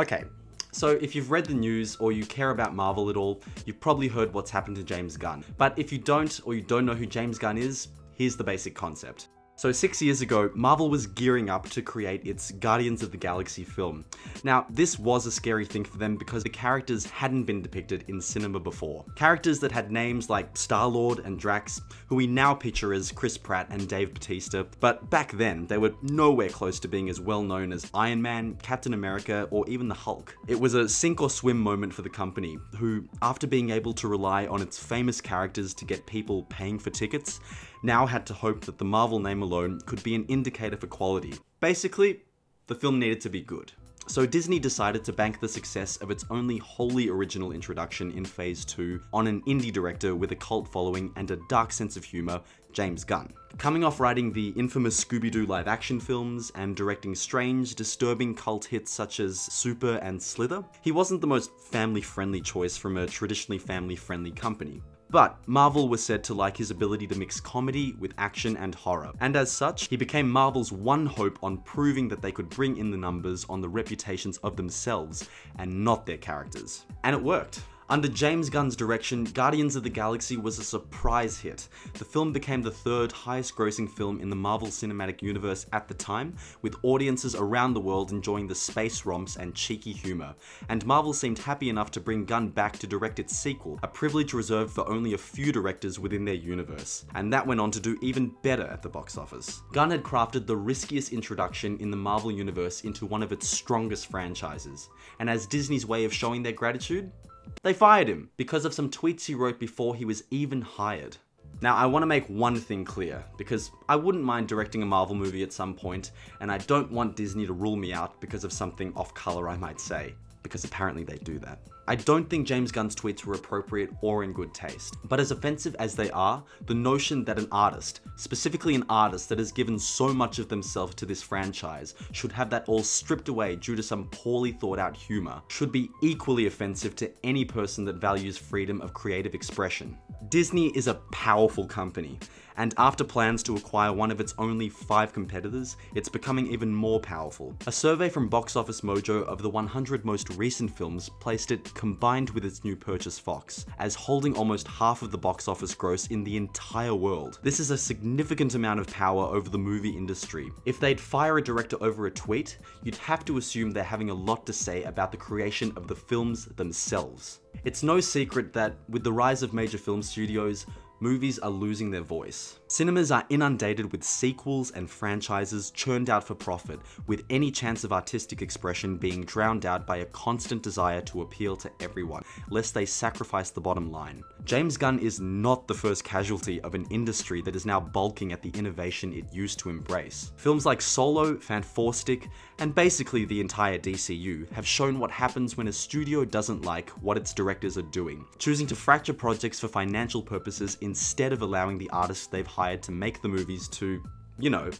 Okay, so if you've read the news or you care about Marvel at all, you've probably heard what's happened to James Gunn. But if you don't or you don't know who James Gunn is, here's the basic concept. So six years ago, Marvel was gearing up to create its Guardians of the Galaxy film. Now, this was a scary thing for them because the characters hadn't been depicted in cinema before. Characters that had names like Star-Lord and Drax, who we now picture as Chris Pratt and Dave Bautista, but back then, they were nowhere close to being as well known as Iron Man, Captain America, or even the Hulk. It was a sink or swim moment for the company, who, after being able to rely on its famous characters to get people paying for tickets, now had to hope that the Marvel name alone could be an indicator for quality. Basically, the film needed to be good. So Disney decided to bank the success of its only wholly original introduction in Phase 2 on an indie director with a cult following and a dark sense of humour, James Gunn. Coming off writing the infamous Scooby-Doo live action films and directing strange, disturbing cult hits such as Super and Slither, he wasn't the most family-friendly choice from a traditionally family-friendly company. But Marvel was said to like his ability to mix comedy with action and horror, and as such, he became Marvel's one hope on proving that they could bring in the numbers on the reputations of themselves and not their characters. And it worked. Under James Gunn's direction, Guardians of the Galaxy was a surprise hit. The film became the third highest grossing film in the Marvel Cinematic Universe at the time, with audiences around the world enjoying the space romps and cheeky humour. And Marvel seemed happy enough to bring Gunn back to direct its sequel, a privilege reserved for only a few directors within their universe. And that went on to do even better at the box office. Gunn had crafted the riskiest introduction in the Marvel Universe into one of its strongest franchises. And as Disney's way of showing their gratitude, they fired him because of some tweets he wrote before he was even hired. Now, I want to make one thing clear, because I wouldn't mind directing a Marvel movie at some point, and I don't want Disney to rule me out because of something off color I might say because apparently they do that. I don't think James Gunn's tweets were appropriate or in good taste, but as offensive as they are, the notion that an artist, specifically an artist that has given so much of themselves to this franchise, should have that all stripped away due to some poorly thought out humor, should be equally offensive to any person that values freedom of creative expression. Disney is a powerful company, and after plans to acquire one of its only five competitors, it's becoming even more powerful. A survey from Box Office Mojo of the 100 most recent films placed it, combined with its new purchase Fox, as holding almost half of the box office gross in the entire world. This is a significant amount of power over the movie industry. If they'd fire a director over a tweet, you'd have to assume they're having a lot to say about the creation of the films themselves. It's no secret that, with the rise of major film studios, movies are losing their voice. Cinemas are inundated with sequels and franchises churned out for profit, with any chance of artistic expression being drowned out by a constant desire to appeal to everyone, lest they sacrifice the bottom line. James Gunn is not the first casualty of an industry that is now bulking at the innovation it used to embrace. Films like Solo, Fant4stic, and basically the entire DCU have shown what happens when a studio doesn't like what its directors are doing, choosing to fracture projects for financial purposes instead of allowing the artists they've hired to make the movies to, you know,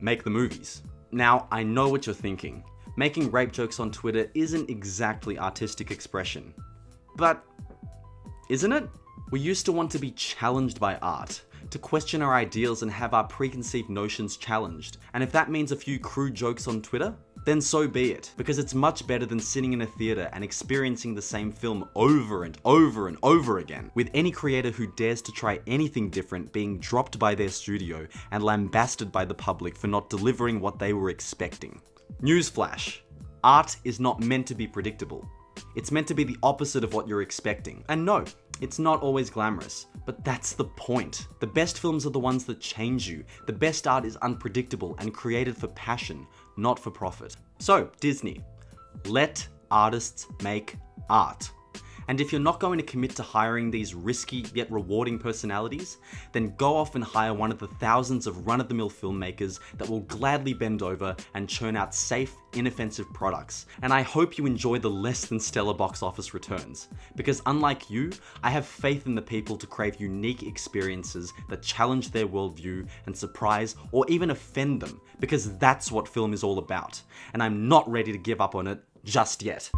make the movies. Now, I know what you're thinking. Making rape jokes on Twitter isn't exactly artistic expression. But, isn't it? We used to want to be challenged by art, to question our ideals and have our preconceived notions challenged. And if that means a few crude jokes on Twitter, then so be it, because it's much better than sitting in a theatre and experiencing the same film over and over and over again, with any creator who dares to try anything different being dropped by their studio and lambasted by the public for not delivering what they were expecting. Newsflash. Art is not meant to be predictable. It's meant to be the opposite of what you're expecting. And no, it's not always glamorous, but that's the point. The best films are the ones that change you. The best art is unpredictable and created for passion, not for profit. So, Disney, let artists make art. And if you're not going to commit to hiring these risky yet rewarding personalities, then go off and hire one of the thousands of run-of-the-mill filmmakers that will gladly bend over and churn out safe, inoffensive products. And I hope you enjoy the less than stellar box office returns. Because unlike you, I have faith in the people to crave unique experiences that challenge their worldview and surprise or even offend them, because that's what film is all about. And I'm not ready to give up on it just yet.